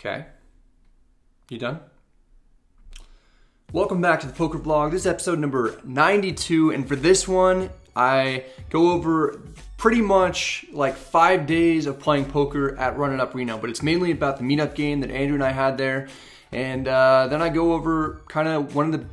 Okay. You done? Welcome back to the Poker Vlog. This is episode number 92, and for this one, I go over pretty much like five days of playing poker at Run It Up Reno, but it's mainly about the meetup game that Andrew and I had there. And uh, then I go over kind of one of the,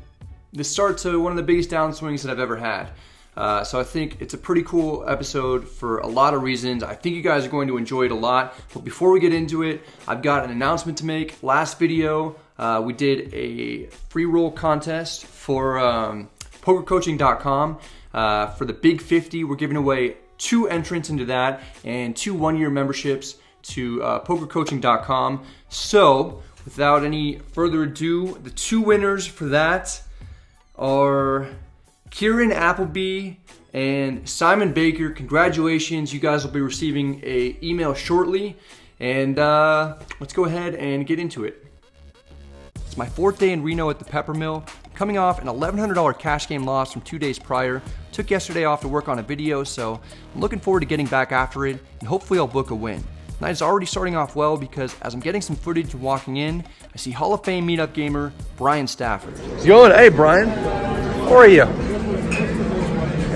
the start to one of the biggest downswings that I've ever had. Uh, so I think it's a pretty cool episode for a lot of reasons. I think you guys are going to enjoy it a lot. But before we get into it, I've got an announcement to make. Last video, uh, we did a free roll contest for um, pokercoaching.com. Uh, for the Big 50, we're giving away two entrants into that and two one-year memberships to uh, pokercoaching.com. So, without any further ado, the two winners for that are Kieran Appleby and Simon Baker. Congratulations, you guys will be receiving a email shortly. And uh, let's go ahead and get into it. It's my fourth day in Reno at the Peppermill. Coming off an $1,100 cash game loss from two days prior. Took yesterday off to work on a video, so I'm looking forward to getting back after it, and hopefully I'll book a win. Night is already starting off well because as I'm getting some footage and walking in, I see Hall of Fame meetup gamer Brian Stafford. Going, hey Brian, how are you?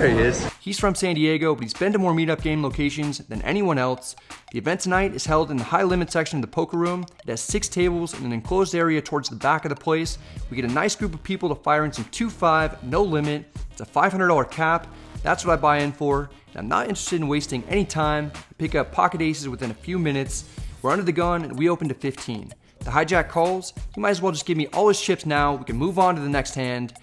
There he is. He's from San Diego, but he's been to more meetup game locations than anyone else. The event tonight is held in the high limit section of the poker room. It has six tables in an enclosed area towards the back of the place. We get a nice group of people to fire in some 2-5, no limit. It's a $500 cap. That's what I buy in for. And I'm not interested in wasting any time. I pick up pocket aces within a few minutes. We're under the gun and we open to 15. The hijack calls. He might as well just give me all his chips now. We can move on to the next hand.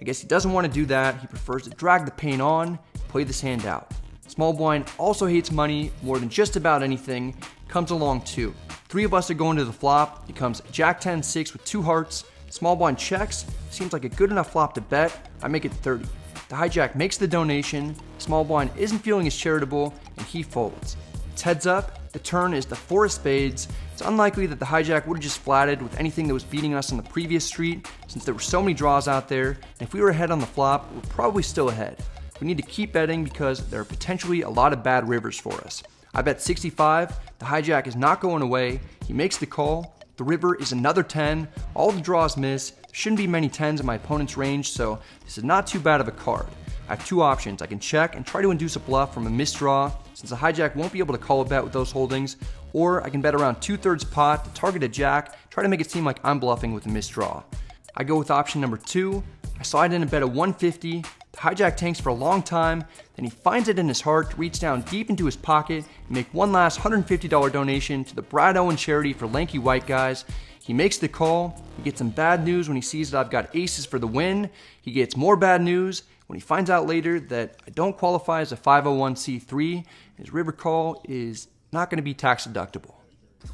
I guess he doesn't want to do that. He prefers to drag the pain on, play this hand out. Small blind also hates money more than just about anything. Comes along too. Three of us are going to the flop. It comes Jack 10 6 with two hearts. Small blind checks. Seems like a good enough flop to bet. I make it 30. The hijack makes the donation. Small blind isn't feeling as charitable, and he folds. It's heads up. The turn is the four of spades. It's unlikely that the hijack would have just flatted with anything that was beating us on the previous street, since there were so many draws out there, and if we were ahead on the flop, we're probably still ahead. We need to keep betting because there are potentially a lot of bad rivers for us. I bet 65, the hijack is not going away, he makes the call, the river is another 10, all the draws miss, there shouldn't be many 10s in my opponent's range, so this is not too bad of a card. I have two options. I can check and try to induce a bluff from a misdraw, since the hijack won't be able to call a bet with those holdings, or I can bet around two thirds pot to target a jack, try to make it seem like I'm bluffing with a misdraw. I go with option number two. I slide in a bet of 150. The hijack tanks for a long time, then he finds it in his heart to reach down deep into his pocket and make one last $150 donation to the Brad Owen charity for lanky white guys. He makes the call. He gets some bad news when he sees that I've got aces for the win. He gets more bad news when he finds out later that I don't qualify as a 501c3, his river call is not going to be tax deductible.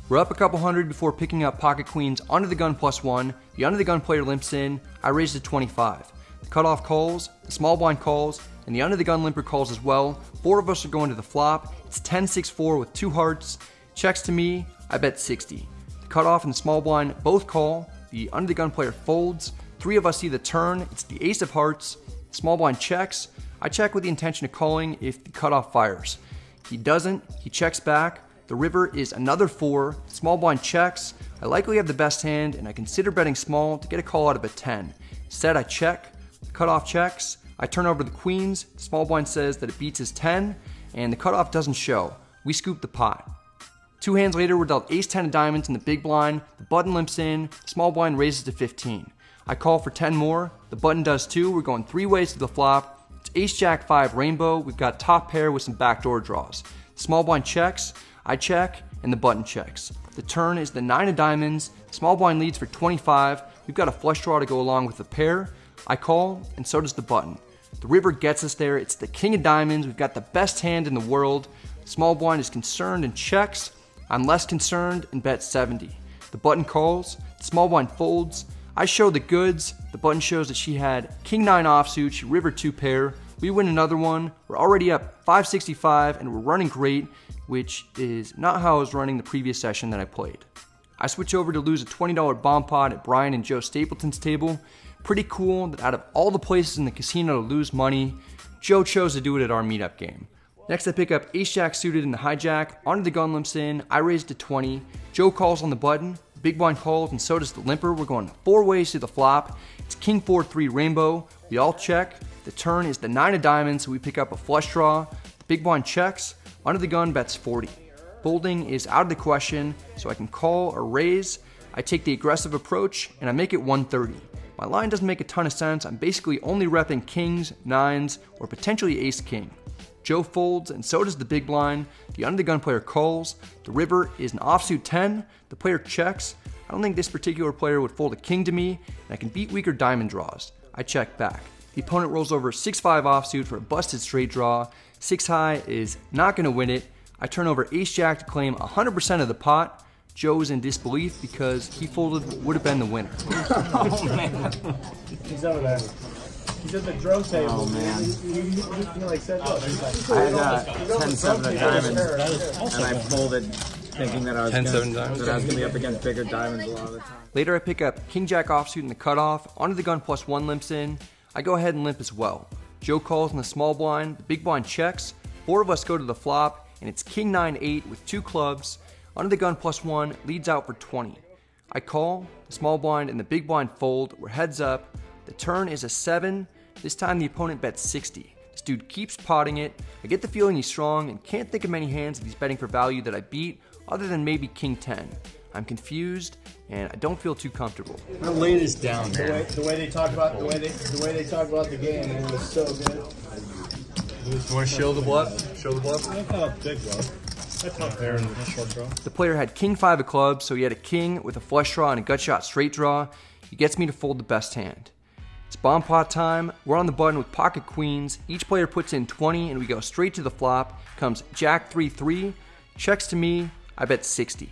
We're up a couple hundred before picking up pocket queens under the gun plus one. The under the gun player limps in. I raise to 25. The cutoff calls, the small blind calls, and the under the gun limper calls as well. Four of us are going to the flop. It's 10 6 4 with two hearts. Checks to me. I bet 60. The cutoff and the small blind both call. The under the gun player folds. Three of us see the turn. It's the ace of hearts. The Small blind checks. I check with the intention of calling if the cutoff fires. He doesn't, he checks back. The river is another four. Small blind checks. I likely have the best hand and I consider betting small to get a call out of a 10. Instead, I check. Cutoff checks. I turn over the queens. Small blind says that it beats his 10 and the cutoff doesn't show. We scoop the pot. Two hands later, we're dealt ace 10 of diamonds in the big blind. The button limps in. Small blind raises to 15. I call for 10 more. The button does too. We're going three ways to the flop. Ace jack 5 rainbow. We've got top pair with some backdoor draws. Small blind checks. I check and the button checks. The turn is the 9 of diamonds. Small blind leads for 25. We've got a flush draw to go along with the pair. I call and so does the button. The river gets us there. It's the king of diamonds. We've got the best hand in the world. Small blind is concerned and checks. I'm less concerned and bet 70. The button calls. Small blind folds. I show the goods. The button shows that she had king 9 offsuit, she river 2 pair. We win another one. We're already up 565 and we're running great, which is not how I was running the previous session that I played. I switch over to lose a $20 bomb pot at Brian and Joe Stapleton's table. Pretty cool that out of all the places in the casino to lose money, Joe chose to do it at our meetup game. Next, I pick up Ace Jack suited in the hijack, under the gun limps in, I raise to 20, Joe calls on the button, big blind calls, and so does the limper. We're going four ways to the flop. It's king four three rainbow. We all check. The turn is the nine of diamonds, so we pick up a flush draw. The big blind checks. Under the gun bets 40. Folding is out of the question, so I can call or raise. I take the aggressive approach and I make it 130. My line doesn't make a ton of sense. I'm basically only repping kings, nines, or potentially ace king. Joe folds, and so does the big blind. The under the gun player calls. The river is an offsuit 10. The player checks. I don't think this particular player would fold a king to me, and I can beat weaker diamond draws. I check back. The opponent rolls over 6-5 offsuit for a busted straight draw. 6 high is not going to win it. I turn over ace jack to claim 100% of the pot. Joe is in disbelief because he folded would have been the winner. oh man. He's over there. He's at the draw table. Oh man. You, you, you, like said, look, he's like, I had uh, 10 7 of diamonds and I folded thinking that I was gonna, 7 diamonds. that I was gonna be up against bigger diamonds a lot of the time. Later, I pick up King Jack offsuit in the cutoff. Under the gun plus one limps in. I go ahead and limp as well. Joe calls in the small blind. The big blind checks. Four of us go to the flop, and it's King 9 8 with two clubs. Under the gun plus one leads out for 20. I call, the small blind and the big blind fold. We're heads up. The turn is a 7. This time the opponent bets 60. This dude keeps potting it. I get the feeling he's strong and can't think of many hands that he's betting for value that I beat other than maybe King 10. I'm confused and I don't feel too comfortable. I'm gonna lay this down, the way, the way they talk about the way they the way they talk about the game, man, was so good. You want to show the bluff? Show the bluff? I thought big bluff. I thought there in the short draw. The player had king five of clubs, so he had a king with a flush draw and a gut shot straight draw. He gets me to fold the best hand. It's bomb pot time. We're on the button with pocket queens. Each player puts in 20 and we go straight to the flop. Comes jack 3 3. Checks to me. I bet 60.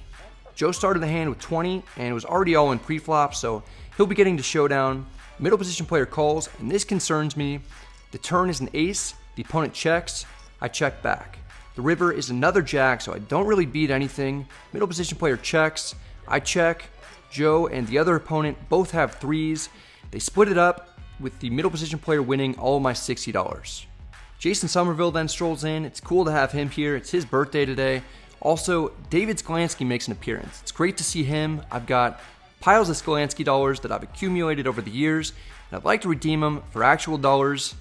Joe started the hand with 20 and was already all in pre-flop, so he'll be getting to showdown. Middle position player calls, and this concerns me. The turn is an ace. The opponent checks. I check back. The river is another jack, so I don't really beat anything. Middle position player checks. I check. Joe and the other opponent both have threes. They split it up with the middle position player winning all my $60. Jason Somerville then strolls in. It's cool to have him here. It's his birthday today. Also, David Sklansky makes an appearance. It's great to see him. I've got piles of Sklansky dollars that I've accumulated over the years, and I'd like to redeem them for actual dollars.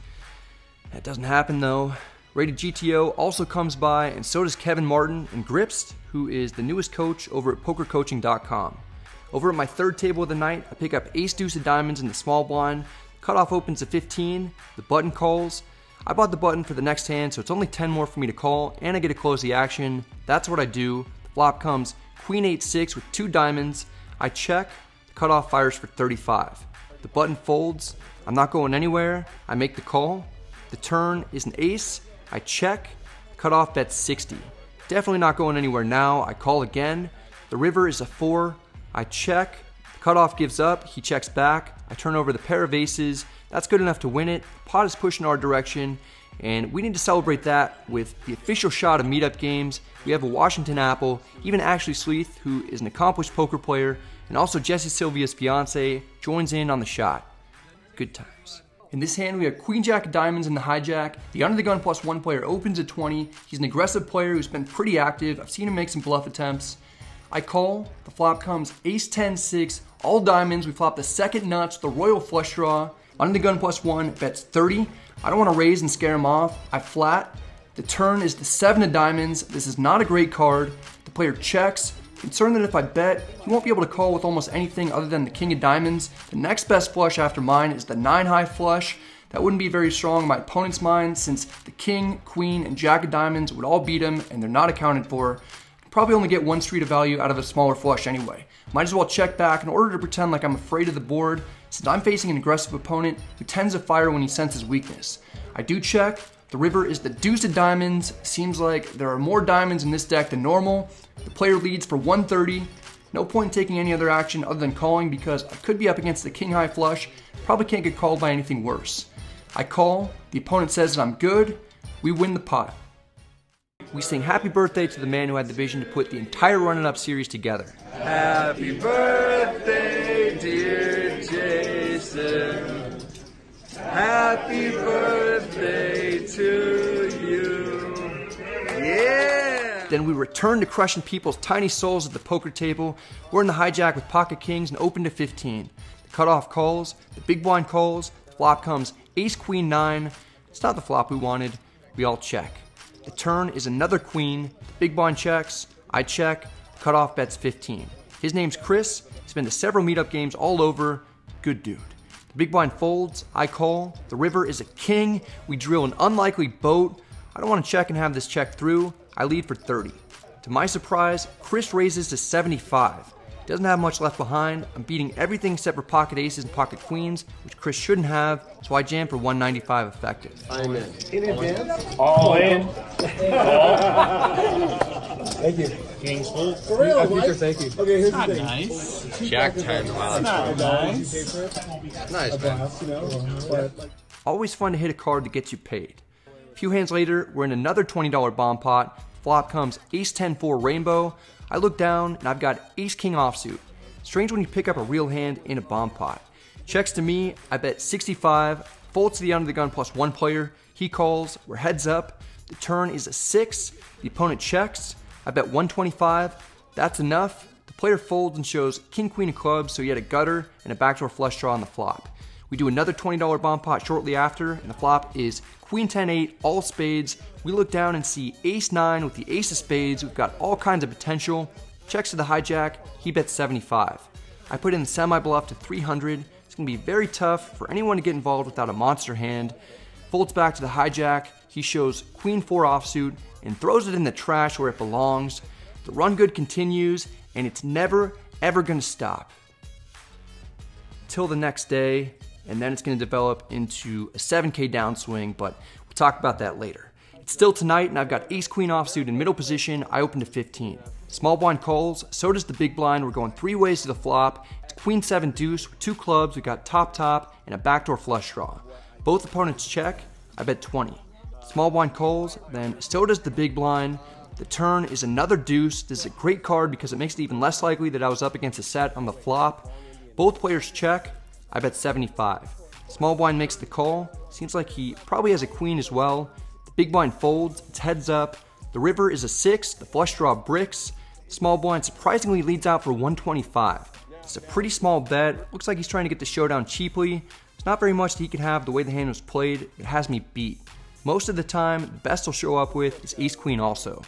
That doesn't happen though. Rated GTO also comes by, and so does Kevin Martin and Grips, who is the newest coach over at pokercoaching.com. Over at my third table of the night, I pick up ace deuce of diamonds in the small blind. Cutoff opens at 15. The button calls. I bought the button for the next hand, so it's only 10 more for me to call, and I get to close the action. That's what I do. The flop comes queen 8 6 with two diamonds. I check. The cutoff fires for 35. The button folds. I'm not going anywhere. I make the call. The turn is an ace. I check. Cutoff bets 60. Definitely not going anywhere now. I call again. The river is a 4. I check. The cutoff gives up. He checks back. I turn over the pair of aces. That's good enough to win it. Pot is pushing our direction, and we need to celebrate that with the official shot of meetup games. We have a Washington Apple, even Ashley Sleeth, who is an accomplished poker player, and also Jesse Sylvia's fiance, joins in on the shot. Good times. In this hand, we have Queen Jack of Diamonds in the hijack. The under the gun plus one player opens at 20. He's an aggressive player who's been pretty active. I've seen him make some bluff attempts. I call, the flop comes ace 10 6, all diamonds. We flop the second nuts, the royal flush draw. Under the gun plus one bets 30. I don't want to raise and scare him off. I flat. The turn is the seven of diamonds. This is not a great card. The player checks. Concerned that if I bet, he won't be able to call with almost anything other than the king of diamonds. The next best flush after mine is the nine high flush. That wouldn't be very strong in my opponent's mind since the king, queen, and jack of diamonds would all beat him and they're not accounted for. Probably only get one street of value out of a smaller flush anyway. Might as well check back in order to pretend like I'm afraid of the board since I'm facing an aggressive opponent who tends to fire when he senses weakness. I do check. The river is the deuce of diamonds. Seems like there are more diamonds in this deck than normal. The player leads for 130. No point in taking any other action other than calling because I could be up against the king high flush. Probably can't get called by anything worse. I call. The opponent says that I'm good. We win the pot. We sing happy birthday to the man who had the vision to put the entire Run It Up series together. Happy birthday, dear Jason. Happy birthday to you. Yeah. then we return to crushing people's tiny souls at the poker table. We're in the hijack with pocket kings and open to 15. The cutoff calls, the big blind calls, the flop comes ace queen nine. It's not the flop we wanted. We all check. The turn is another queen. Big blind checks. I check. Cutoff bets 15. His name's Chris. He's been to several meetup games all over. Good dude. The big blind folds. I call. The river is a king. We drill an unlikely boat. I don't want to check and have this check through. I lead for 30. To my surprise, Chris raises to 75. Doesn't have much left behind. I'm beating everything except for pocket aces and pocket queens, which Chris shouldn't have, so I jam for 195 effective. I'm in. In advance? All in. Thank you. Kings full. For real, I Mike? thank you. Okay, here's the thing. nice. Jack 10. Wow, that's Not nice. pay nice, A man. you know? But Always fun to hit a card that gets you paid. A few hands later, we're in another $20 bomb pot. Flop comes ace 10 4 rainbow. I look down and I've got ace king offsuit. Strange when you pick up a real hand in a bomb pot. Checks to me, I bet 65, folds to the under the gun plus one player. He calls, we're heads up. The turn is a six. The opponent checks. I bet 125. That's enough. The player folds and shows king queen of clubs, so he had a gutter and a backdoor flush draw on the flop. We do another $20 bomb pot shortly after, and the flop is Queen 10 8, all spades. We look down and see Ace 9 with the Ace of Spades. We've got all kinds of potential. Checks to the hijack, he bets 75. I put in the semi bluff to 300. It's gonna be very tough for anyone to get involved without a monster hand. Folds back to the hijack, he shows Queen 4 offsuit and throws it in the trash where it belongs. The run good continues, and it's never, ever gonna stop till the next day, and then it's going to develop into a 7K downswing, but we'll talk about that later. It's still tonight, and I've got ace queen offsuit in middle position. I open to 15. Small blind calls, so does the big blind. We're going three ways to the flop. It's queen seven deuce with two clubs. We got top top and a backdoor flush draw. Both opponents check. I bet 20. Small blind calls, then so does the big blind. The turn is another deuce. This is a great card because it makes it even less likely that I was up against a set on the flop. Both players check. I bet 75. Small blind makes the call. Seems like he probably has a queen as well. The big blind folds. It's heads up. The river is a six. The flush draw bricks. Small blind surprisingly leads out for 125. It's a pretty small bet. Looks like he's trying to get the showdown cheaply. It's not very much that he can have the way the hand was played. It has me beat. Most of the time, the best he'll show up with is ace queen also.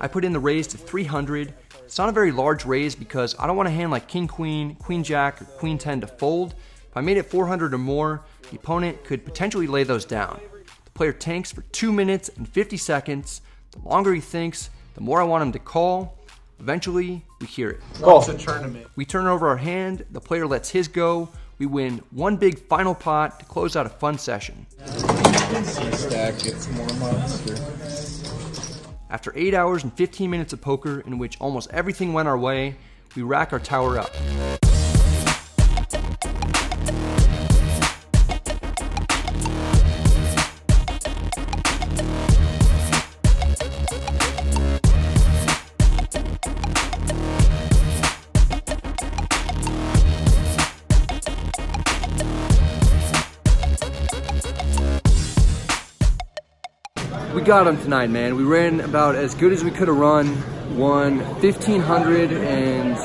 I put in the raise to 300. It's not a very large raise because I don't want a hand like king queen, queen jack, or queen 10 to fold. If I made it 400 or more, the opponent could potentially lay those down. The player tanks for 2 minutes and 50 seconds. The longer he thinks, the more I want him to call. Eventually, we hear it. It's a tournament. We turn over our hand, the player lets his go. We win one big final pot to close out a fun session. Stack gets more monster. After 8 hours and 15 minutes of poker, in which almost everything went our way, we rack our tower up. Got him tonight, man. We ran about as good as we could have run. Won fifteen hundred and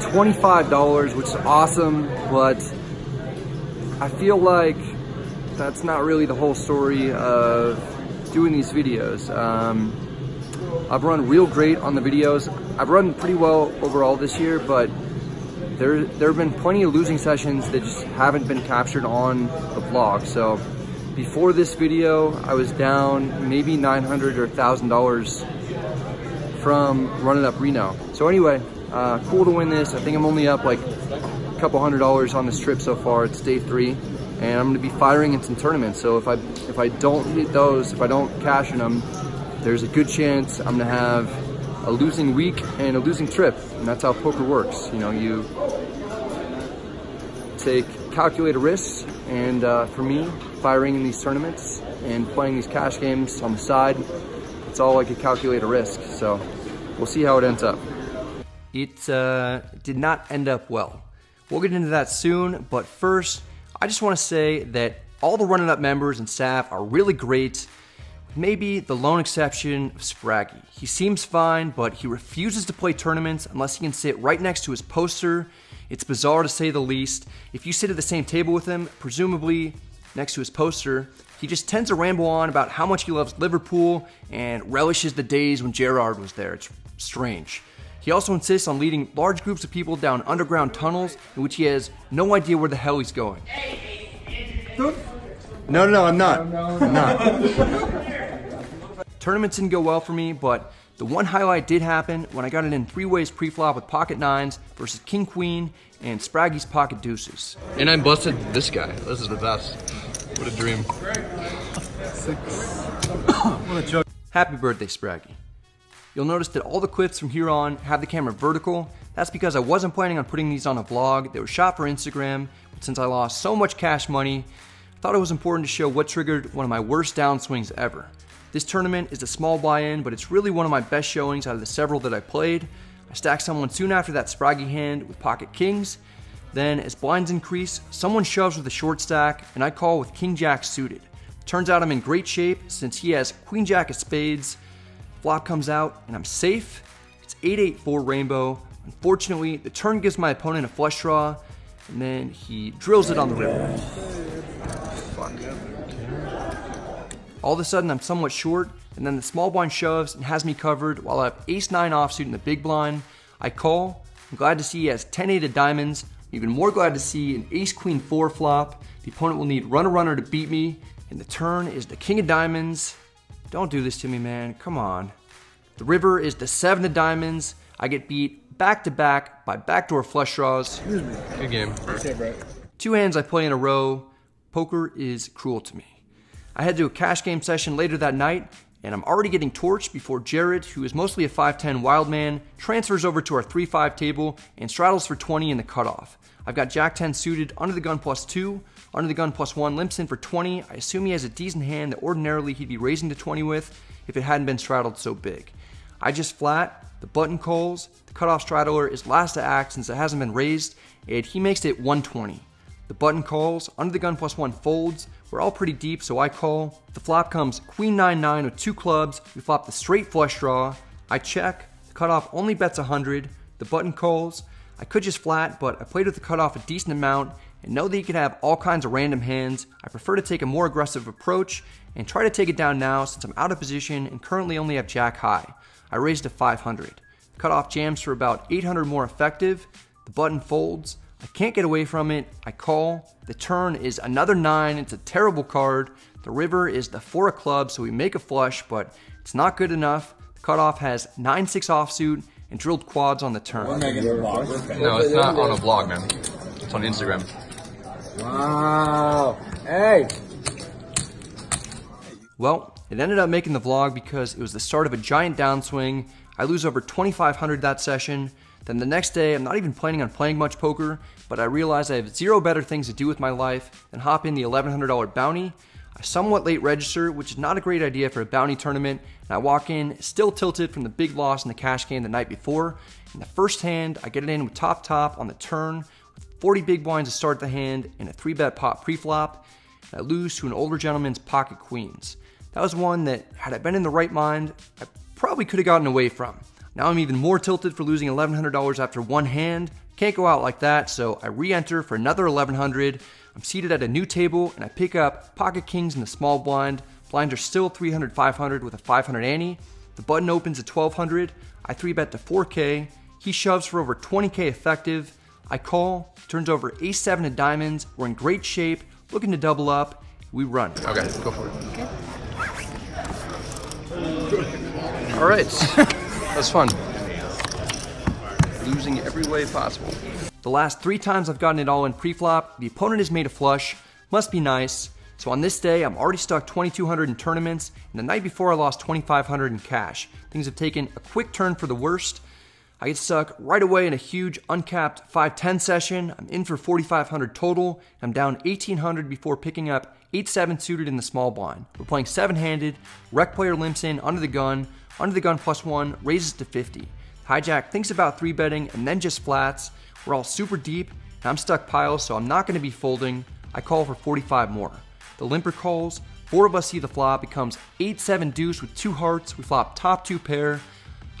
twenty-five dollars, which is awesome. But I feel like that's not really the whole story of doing these videos. Um, I've run real great on the videos. I've run pretty well overall this year, but there there have been plenty of losing sessions that just haven't been captured on the vlog. So before this video, I was down maybe 900 or $1,000 from Run It Up Reno. So anyway, uh, cool to win this. I think I'm only up like a couple hundred dollars on this trip so far. It's day three, and I'm gonna be firing in some tournaments. So if I if I don't hit those, if I don't cash in them, there's a good chance I'm gonna have a losing week and a losing trip. And that's how poker works. You know, you take calculated risks, and uh, for me, firing in these tournaments and playing these cash games on the side, it's all like a calculated risk. So we'll see how it ends up. It uh, did not end up well. We'll get into that soon, but first, I just want to say that all the Run It Up members and staff are really great. Maybe the lone exception of Spraggy. He seems fine, but he refuses to play tournaments unless he can sit right next to his poster. It's bizarre to say the least. If you sit at the same table with him, presumably next to his poster, he just tends to ramble on about how much he loves Liverpool and relishes the days when Gerrard was there. It's strange. He also insists on leading large groups of people down underground tunnels in which he has no idea where the hell he's going. No, no, no, I'm not. I'm not. Tournaments didn't go well for me, but the one highlight did happen when I got it in three ways pre-flop with pocket nines versus king queen and Spraggy's pocket deuces. And I busted this guy. This is the best. What a dream. Happy birthday, Spraggy. You'll notice that all the clips from here on have the camera vertical. That's because I wasn't planning on putting these on a vlog. They were shot for Instagram, but since I lost so much cash money, I thought it was important to show what triggered one of my worst downswings ever. This tournament is a small buy-in, but it's really one of my best showings out of the several that I played. I stacked someone soon after that Spraggy hand with pocket kings. Then, as blinds increase, someone shoves with a short stack, and I call with king jack suited. Turns out I'm in great shape since he has queen jack of spades. Flop comes out, and I'm safe. It's 8-8-4 rainbow. Unfortunately, the turn gives my opponent a flush draw, and then he drills it on the river. All of a sudden, I'm somewhat short, and then the small blind shoves and has me covered while I have ace 9 offsuit in the big blind. I call. I'm glad to see he has 10 8 of diamonds. I'm even more glad to see an ace queen 4 flop. The opponent will need runner runner to beat me, and the turn is the king of diamonds. Don't do this to me, man. Come on. The river is the 7 of diamonds. I get beat back to back by backdoor flush draws. Excuse me. Good game. Two hands I play in a row. Poker is cruel to me. I head to a cash game session later that night, and I'm already getting torched before Jared, who is mostly a 5'10 wild man, transfers over to our 3-5 table and straddles for 20 in the cutoff. I've got Jack 10 suited, under the gun plus 2, under the gun plus 1, limps in for 20. I assume he has a decent hand that ordinarily he'd be raising to 20 with if it hadn't been straddled so big. I just flat, the button calls, the cutoff straddler is last to act since it hasn't been raised, and he makes it 120. The button calls, under the gun plus one folds. We're all pretty deep, so I call. The flop comes queen 9-9 with two clubs. We flop the straight flush draw. I check. The cutoff only bets 100. The button calls. I could just flat, but I played with the cutoff a decent amount and know that you can have all kinds of random hands. I prefer to take a more aggressive approach and try to take it down now since I'm out of position and currently only have jack high. I raised to 500. The Cutoff jams for about 800 more effective. The button folds. I can't get away from it. I call. The turn is another nine. It's a terrible card. The river is the four of clubs, so we make a flush, but it's not good enough. The cutoff has 9 6 offsuit and drilled quads on the turn. No, it's not on a vlog, man. It's on Instagram. Wow. Hey. Well, it ended up making the vlog because it was the start of a giant downswing. I lose over 2,500 that session. Then the next day, I'm not even planning on playing much poker, but I realize I have zero better things to do with my life than hop in the $1,100 bounty. I somewhat late register, which is not a great idea for a bounty tournament, and I walk in still tilted from the big loss in the cash game the night before. In the first hand, I get it in with top top on the turn, with 40 big blinds to start the hand, and a 3 bet pot pre-flop. I lose to an older gentleman's pocket queens. That was one that, had I been in the right mind, I probably could have gotten away from. Now I'm even more tilted for losing $1,100 after one hand. Can't go out like that, so I re-enter for another 1,100. I'm seated at a new table and I pick up pocket kings in the small blind. Blinds are still 300, 500 with a 500 ante. The button opens at 1200. I 3 bet to 4K. He shoves for over 20K effective. I call, turns over ace 7 of diamonds. We're in great shape, looking to double up. We run. Okay, go for it. All right. That's fun. Losing every way possible. The last three times I've gotten it all in pre-flop, the opponent has made a flush. Must be nice. So on this day, I'm already stuck 2,200 in tournaments, and the night before I lost 2,500 in cash. Things have taken a quick turn for the worst. I get stuck right away in a huge uncapped 510 session. I'm in for 4,500 total. I'm down 1,800 before picking up 8-7 suited in the small blind. We're playing seven-handed. Rec player limps in under the gun. Under the gun plus one raises to 50. Hijack thinks about three betting and then just flats. We're all super deep and I'm stuck pile, so I'm not going to be folding. I call for 45 more. The limper calls, Four of us see the flop, becomes 8-7 deuce with two hearts. We flop top two pair.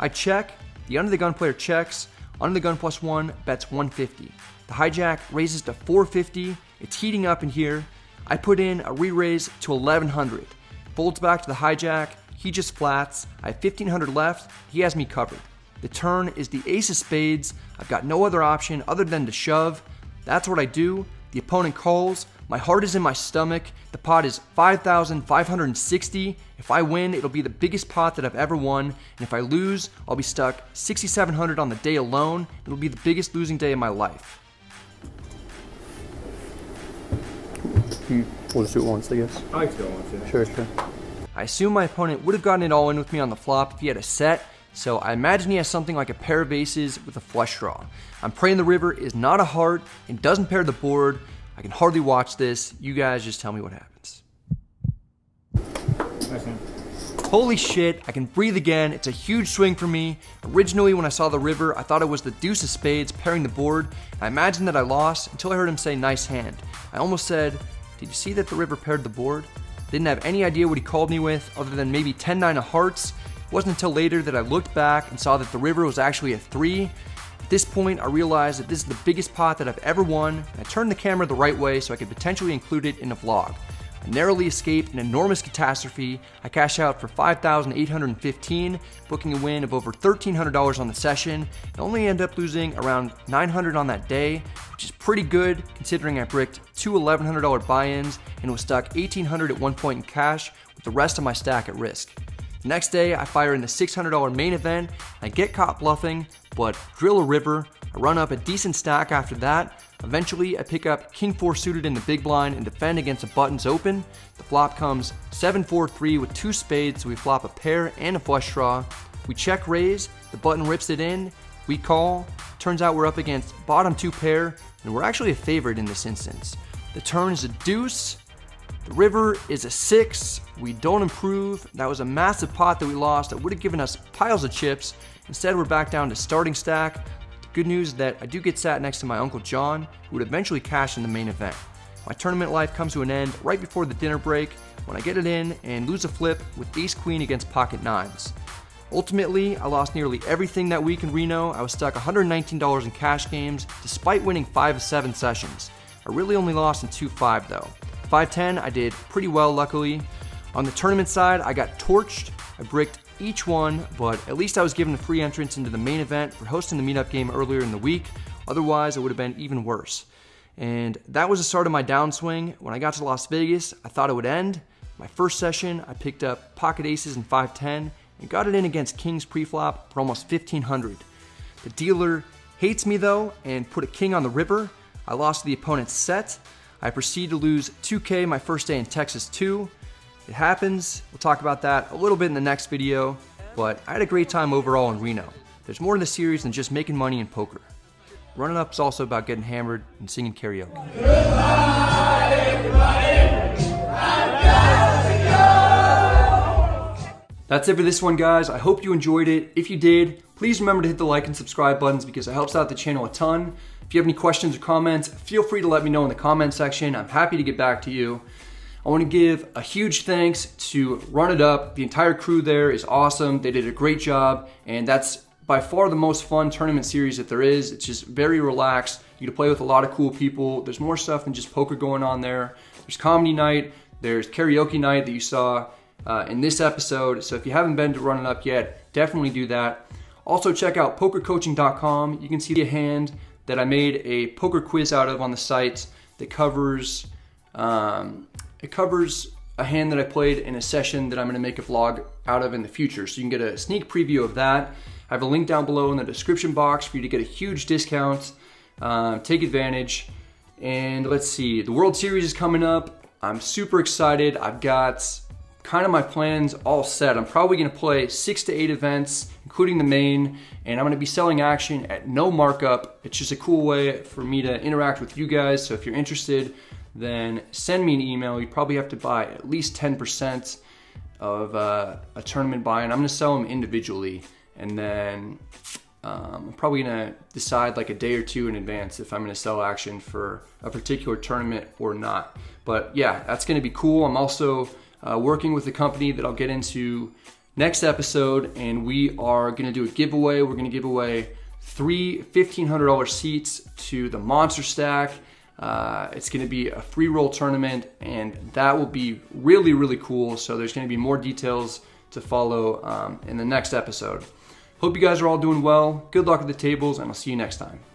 I check, the under the gun player checks, under the gun plus one bets 150. The hijack raises to 450. It's heating up in here. I put in a re-raise to 1100. Folds back to the hijack. He just flats. I have 1500 left. He has me covered. The turn is the ace of spades. I've got no other option other than to shove. That's what I do. The opponent calls. My heart is in my stomach. The pot is 5,560. If I win, it'll be the biggest pot that I've ever won. And if I lose, I'll be stuck 6,700 on the day alone. It'll be the biggest losing day of my life. Hmm. We'll just do it once, I guess. I like to go once, yeah. Sure, sure. I assume my opponent would have gotten it all in with me on the flop if he had a set, so I imagine he has something like a pair of aces with a flush draw. I'm praying the river is not a heart and doesn't pair the board. I can hardly watch this. You guys just tell me what happens. Hand. Holy shit, I can breathe again. It's a huge swing for me. Originally, when I saw the river, I thought it was the deuce of spades pairing the board. I imagined that I lost until I heard him say nice hand. I almost said, Did you see that the river paired the board? Didn't have any idea what he called me with, other than maybe 10 9 of hearts. It wasn't until later that I looked back and saw that the river was actually a 3. At this point, I realized that this is the biggest pot that I've ever won, I turned the camera the right way so I could potentially include it in a vlog. I narrowly escaped an enormous catastrophe. I cash out for 5,815, booking a win of over $1,300 on the session, and only end up losing around 900 on that day, which is pretty good considering I bricked two $1,100 buy-ins and was stuck 1,800 at one point in cash with the rest of my stack at risk. The next day, I fire in the $600 main event. I get caught bluffing, but drill a river. I run up a decent stack after that. Eventually, I pick up King 4 suited in the big blind and defend against a buttons open. The flop comes 7-4-3 with two spades, so we flop a pair and a flush draw. We check raise, the button rips it in, we call. Turns out we're up against bottom two pair, and we're actually a favorite in this instance. The turn is a deuce, the river is a six. We don't improve. That was a massive pot that we lost that would have given us piles of chips. Instead, we're back down to starting stack. Good news that I do get sat next to my Uncle John, who would eventually cash in the main event. My tournament life comes to an end right before the dinner break when I get it in and lose a flip with ace queen against pocket nines. Ultimately, I lost nearly everything that week in Reno. I was stuck $119 in cash games despite winning 5 of 7 sessions. I really only lost in 2-5 though. 510, I did pretty well, luckily. On the tournament side, I got torched. I bricked each one, but at least I was given a free entrance into the main event for hosting the meetup game earlier in the week. Otherwise, it would have been even worse. And that was the start of my downswing. When I got to Las Vegas, I thought it would end. My first session, I picked up pocket aces in 510 and got it in against kings preflop for almost 1500. The dealer hates me though and put a king on the river. I lost to the opponent's set. I proceed to lose 2K my first day in Texas too. It happens. We'll talk about that a little bit in the next video, but I had a great time overall in Reno. There's more to the series than just making money in poker. Run It Up is also about getting hammered and singing karaoke. That's it for this one, guys. I hope you enjoyed it. If you did, please remember to hit the like and subscribe buttons because it helps out the channel a ton. If you have any questions or comments, feel free to let me know in the comment section. I'm happy to get back to you. I want to give a huge thanks to Run It Up. The entire crew there is awesome. They did a great job, and that's by far the most fun tournament series that there is. It's just very relaxed. You get to play with a lot of cool people. There's more stuff than just poker going on there. There's comedy night. There's karaoke night that you saw uh, in this episode. So if you haven't been to Run It Up yet, definitely do that. Also check out pokercoaching.com. You can see a hand that I made a poker quiz out of on the site that covers um, it covers a hand that I played in a session that I'm going to make a vlog out of in the future. So you can get a sneak preview of that. I have a link down below in the description box for you to get a huge discount. Uh, take advantage. And let's see, the World Series is coming up. I'm super excited. I've got kind of my plans all set. I'm probably gonna play six to eight events, including the main, and I'm gonna be selling action at no markup. It's just a cool way for me to interact with you guys. So if you're interested, then send me an email. You probably have to buy at least 10% of uh, a tournament buy, and I'm gonna sell them individually. And then um, I'm probably gonna decide like a day or two in advance if I'm gonna sell action for a particular tournament or not. But yeah, that's gonna be cool. I'm also uh, working with a company that I'll get into next episode, and we are to do a giveaway. We're to give away three $1,500 seats to the Monster Stack. Uh, it's going to be a free roll tournament, and that will be really, really cool. So there's going to be more details to follow um, in the next episode. Hope you guys are all doing well. Good luck at the tables, and I'll see you next time.